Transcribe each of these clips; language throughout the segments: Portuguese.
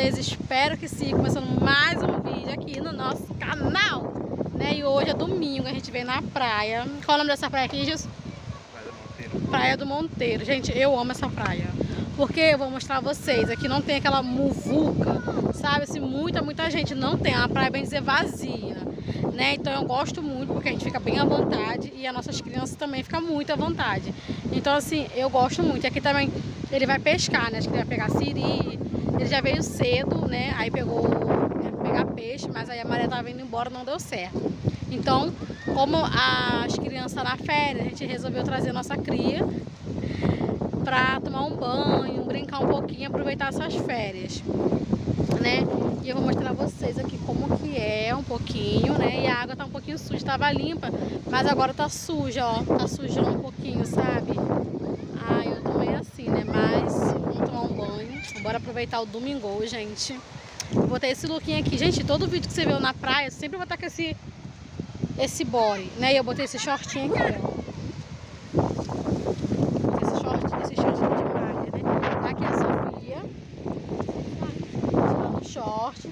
vocês? Espero que sim, começando mais um vídeo aqui no nosso canal. Né? E hoje é domingo, a gente vem na praia. Qual é o nome dessa praia aqui, Gilson? Praia do Monteiro. Praia do Monteiro. Gente, eu amo essa praia. Porque eu vou mostrar a vocês, aqui não tem aquela muvuca, sabe? Assim, muita, muita gente. Não tem, é uma praia, bem dizer, vazia. Né? Então eu gosto muito porque a gente fica bem à vontade e as nossas crianças também ficam muito à vontade. Então assim, eu gosto muito. E aqui também ele vai pescar, né? Acho que ele vai pegar siri. Ele já veio cedo, né? Aí pegou né, pegar peixe, mas aí a maré tava indo embora, não deu certo. Então, como as crianças na férias, a gente resolveu trazer nossa cria para tomar um banho, brincar um pouquinho, aproveitar essas férias, né? E eu vou mostrar a vocês aqui como que é um pouquinho, né? E a água tá um pouquinho suja, tava limpa, mas agora tá suja, ó, tá sujando um pouquinho, sabe? Ah, eu tomei assim, né? Mas vamos tomar um banho. Bora aproveitar o domingo, gente. Vou botei esse lookinho aqui. Gente, todo vídeo que você viu na praia, sempre vou estar com esse, esse body, né? E eu botei esse shortinho aqui, ó. Esse shortinho, esse shortinho de malha, né? Aqui é a Sofia. Tirando o short,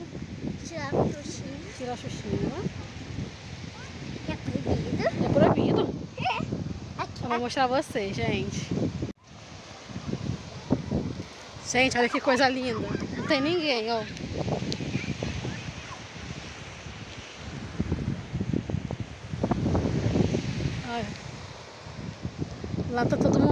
Tirar o coxinha, tira a xuxinha. é proibido. É proibido. Aqui, Eu vou mostrar a vocês, gente. Gente, olha que coisa linda. Não tem ninguém, ó. Olha. Lá tá todo mundo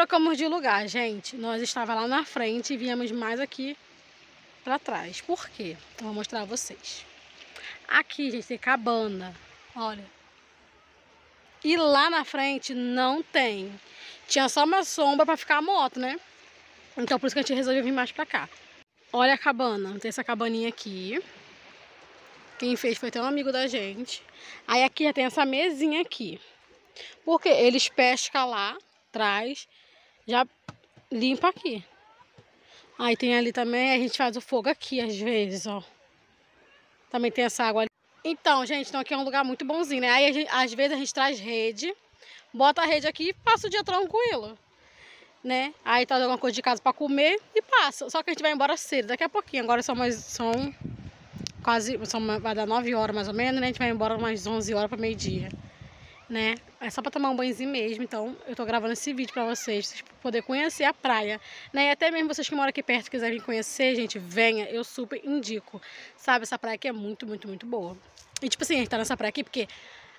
Trocamos de lugar, gente. Nós estava lá na frente e viemos mais aqui pra trás. Por quê? Eu vou mostrar a vocês. Aqui, gente, tem cabana. Olha. E lá na frente não tem. Tinha só uma sombra pra ficar a moto, né? Então por isso que a gente resolveu vir mais pra cá. Olha a cabana. Tem essa cabaninha aqui. Quem fez foi até um amigo da gente. Aí aqui já tem essa mesinha aqui. Porque eles pescam lá atrás, já limpa aqui. Aí tem ali também, a gente faz o fogo aqui às vezes, ó. Também tem essa água ali. Então, gente, então aqui é um lugar muito bonzinho, né? Aí gente- às vezes a gente traz rede, bota a rede aqui e passa o dia tranquilo, né? Aí traz alguma coisa de casa pra comer e passa. Só que a gente vai embora cedo, daqui a pouquinho. Agora são mais, são quase, são, vai dar 9 horas mais ou menos, né? A gente vai embora umas 11 horas para meio-dia, né? É só pra tomar um banhozinho mesmo, então eu tô gravando esse vídeo pra vocês, vocês poderem conhecer a praia, né? E até mesmo vocês que moram aqui perto quiserem conhecer, gente, venha, eu super indico, sabe? Essa praia aqui é muito, muito, muito boa. E tipo assim, a gente tá nessa praia aqui porque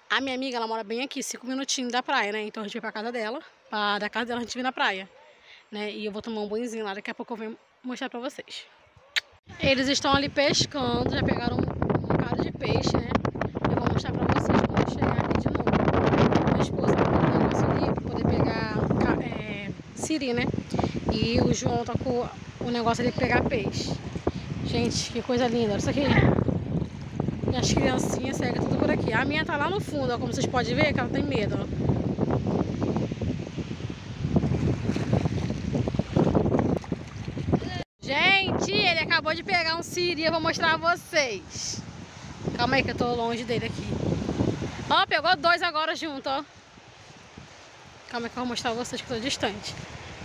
a minha amiga, ela mora bem aqui, cinco minutinhos da praia, né? Então a gente vai pra casa dela, pra, da casa dela a gente vem na praia, né? E eu vou tomar um banhozinho lá, daqui a pouco eu venho mostrar pra vocês. Eles estão ali pescando, já pegaram um bocado de peixe, né? Eu vou mostrar pra vocês quando eu chegar aqui de novo. Minha esposa tá com um negócio ali pra poder pegar ca- é, siri, né? E o João tá com o negócio pra pegar peixe. Gente, que coisa linda. Olha isso aqui. E as criancinhas seguem tudo por aqui. A minha tá lá no fundo, ó, como vocês podem ver, que ela tem medo, ó. Gente, ele acabou de pegar um siri, eu vou mostrar a vocês. Calma aí que eu tô longe dele aqui. Ó, pegou dois agora junto, ó. Calma aí que eu vou mostrar a vocês que eu tô distante.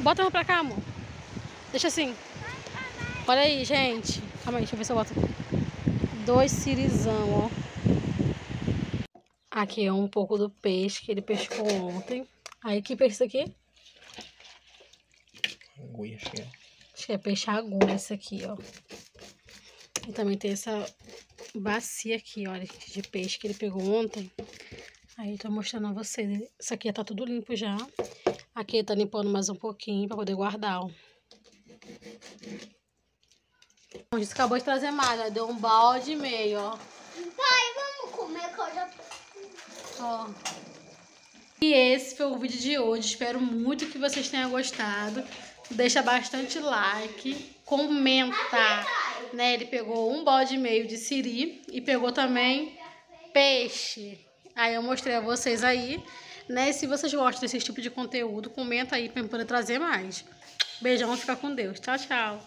Bota um pra cá, amor. Deixa assim. Olha aí, gente. Calma aí, deixa eu ver se eu boto. Dois sirizão, ó. Aqui é um pouco do peixe que ele pescou ontem. Aí, que peixe esse aqui? Agulha, acho que é. Acho que é peixe agulha esse aqui, ó. E também tem essa bacia aqui, olha, de peixe que ele pegou ontem. Aí tô mostrando a vocês. Isso aqui tá tudo limpo já. Aqui tá limpando mais um pouquinho pra poder guardar, ó. A gente acabou de trazer mais, ó. Deu um balde e meio, ó. Pai, vamos comer que eu já... Ó. E esse foi o vídeo de hoje. Espero muito que vocês tenham gostado. Deixa bastante like, comenta. Né? Ele pegou um balde e meio de siri e pegou também peixe. Aí eu mostrei a vocês aí, né? E se vocês gostam desse tipo de conteúdo, comenta aí eu poder trazer mais. Beijão, fica com Deus. Tchau, tchau.